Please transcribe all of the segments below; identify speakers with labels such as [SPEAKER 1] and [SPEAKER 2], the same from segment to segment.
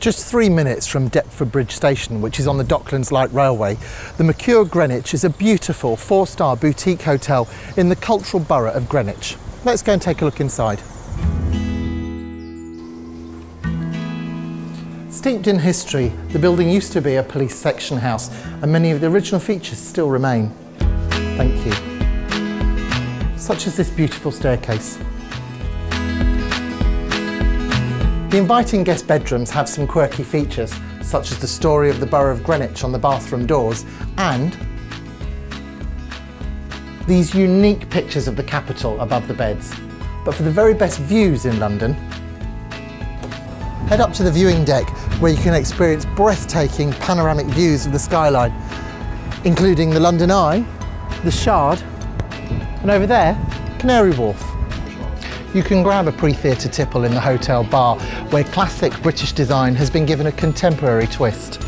[SPEAKER 1] Just three minutes from Deptford Bridge Station, which is on the Docklands Light Railway, the Mercure Greenwich is a beautiful four-star boutique hotel in the cultural borough of Greenwich. Let's go and take a look inside. Steeped in history, the building used to be a police section house and many of the original features still remain. Thank you. Such as this beautiful staircase. The inviting guest bedrooms have some quirky features, such as the story of the Borough of Greenwich on the bathroom doors and these unique pictures of the capital above the beds. But for the very best views in London, head up to the viewing deck where you can experience breathtaking panoramic views of the skyline, including the London Eye, the Shard, and over there, Canary Wharf. You can grab a pre-theatre tipple in the hotel bar where classic British design has been given a contemporary twist.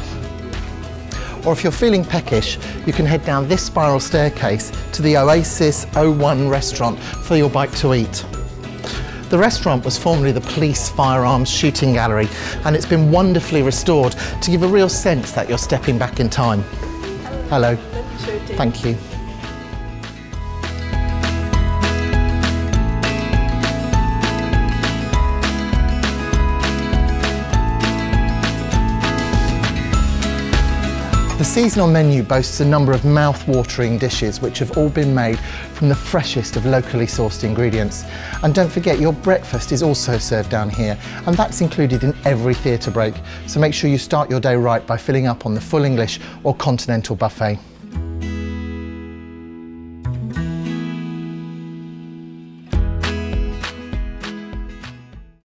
[SPEAKER 1] Or if you're feeling peckish, you can head down this spiral staircase to the Oasis 01 restaurant for your bite to eat. The restaurant was formerly the police firearms shooting gallery and it's been wonderfully restored to give a real sense that you're stepping back in time. Hello. Thank you. The seasonal menu boasts a number of mouth-watering dishes which have all been made from the freshest of locally sourced ingredients. And don't forget your breakfast is also served down here and that's included in every theatre break. So make sure you start your day right by filling up on the full English or continental buffet.